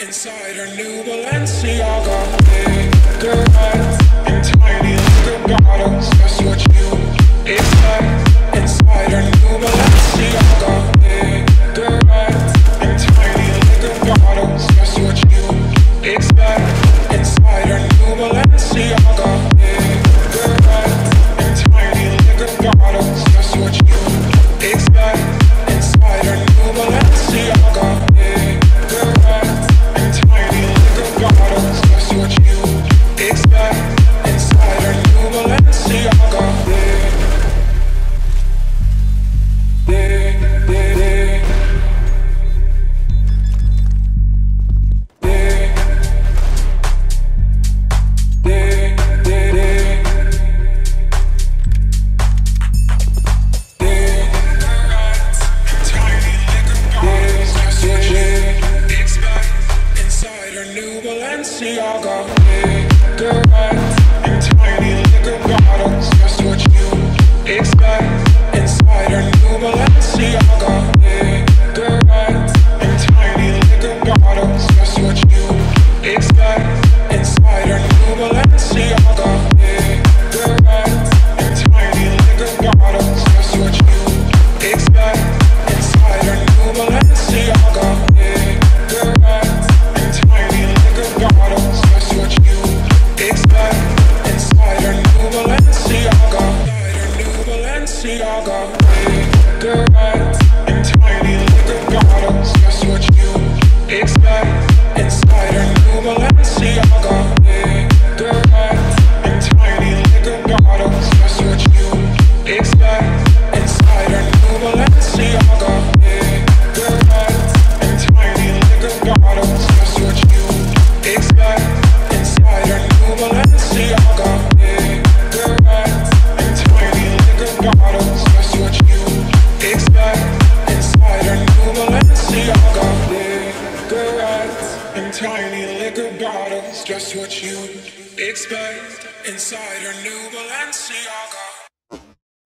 inside her new Balenciaga. cigarettes and tiny liquor bottles, just what you Just what you expect. And tiny liquor bottles, just what you expect inside her new Balenciaga.